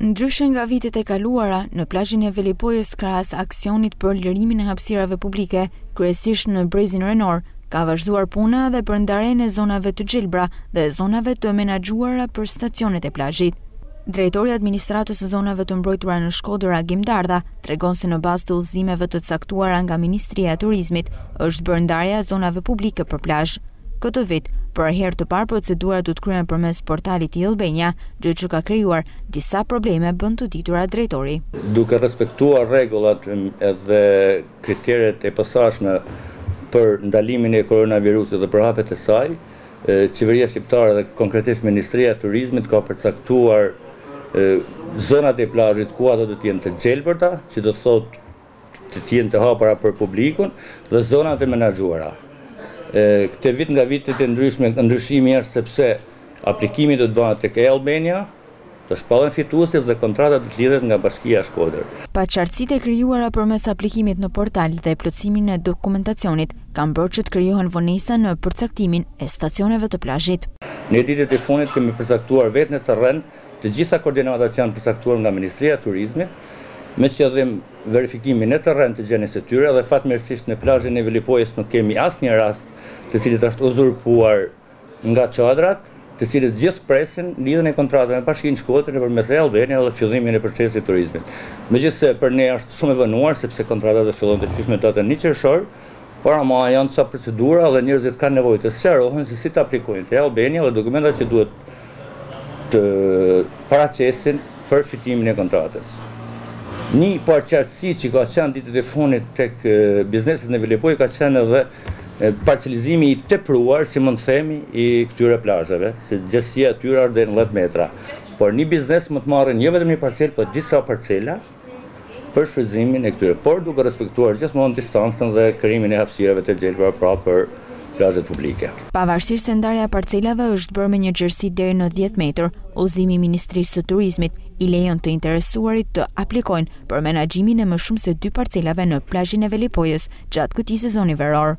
Ndryshe nga vitet e kaluara, në plazhin e Velipojës krahas aksionit për lirimin e hapësirave publike, kryesisht në brezin ranor, ka vazhduar puna edhe për ndarjen e zonave të gjelbra dhe zonave të menaxhuara për stacionet e plazhit. Drejtori i Administratës së Zonave të Mbrojtura në Shkodër, Agim Dardha, tregon se në bazë të udhëzimeve të caktuara nga Ministria e Turizmit, është bërë ndarja e zonave publike për plazh. Këtë vit, për herë të parë procedurat do të kryhen përmes portalit e-Albania, gjë që ka krijuar disa probleme, bën të ditura drejtori. Duke respektuar rregullat dhe kriteret e posaçme për ndalimin e koronavirusit dhe përhapjes së saj, Qeveria shqiptare dhe konkretisht Ministria e Turizmit ka përcaktuar zonat e plazhit ku ato do të jenë të gjelbërta, që do të thotë Që të jenë të hapura për publikun dhe zonat e menaxhuara. Këtë vit nga vitet e ndryshme ndryshimi është sepse aplikimi do të bëhet tek e-Albania, do të shpallen fituesit dhe kontrata do të lidhet nga Bashkia Shkodër. Paqartësitë e krijuara përmes aplikimit në portal dhe plotësimin e dokumentacionit kanë bërë që të krijohen vonesa në përcaktimin e stacioneve të plazhit. Ne ditët e fundit kemi përcaktuar vetë në terren Të gjitha koordinatat që janë përcaktuar nga Ministria e Turizmit, me qëllim verifikimin në terren të gjendjes së tyre dhe fatmirësisht në plazhin e Velipojës nuk kemi asnjë rast të cilit është uzurpuar nga çadrat, të cilët gjithë presin lidhjen e kontratave me Bashkinë Shkodër nëpërmes e-Albania dhe fillimin e procesit të turizmit. Megjithëse për ne është shumë e vonuar sepse kontrata do të fillonte qysh me datën një qershor, por ama janë ca procedura dhe njerëzit kanë nevojë të sqarohen se si të aplikojnë te e-Albania dhe dokumentat që duhet të paraqesin për fitimin e kontratës. Një paqartësi që ka qenë ditët e fundit tek bizneset në Velipojë ka qenë edhe parcelizimi i tepruar, si mund të themi, i këtyre plazheve, se gjerësia e tyre është deri në dhjetë metra. Por një biznes mund të marrë jo vetëm një parcelë, por disa parcela. për shfrytëzimin e këtyre, por duke respektuar gjithmonë distancën dhe krijimin e hapësirave të gjelbra pra për plazhet publike. Pavarësisht se ndarja e parcelave është bërë me një gjerësi deri në dhjetë metër, udhëzimi i Ministrisë së Turizmit i lejon të interesuarit të aplikojnë për menaxhimin e më shumë se dy parcelave në plazhin e Velipojës gjatë këtij sezoni veror.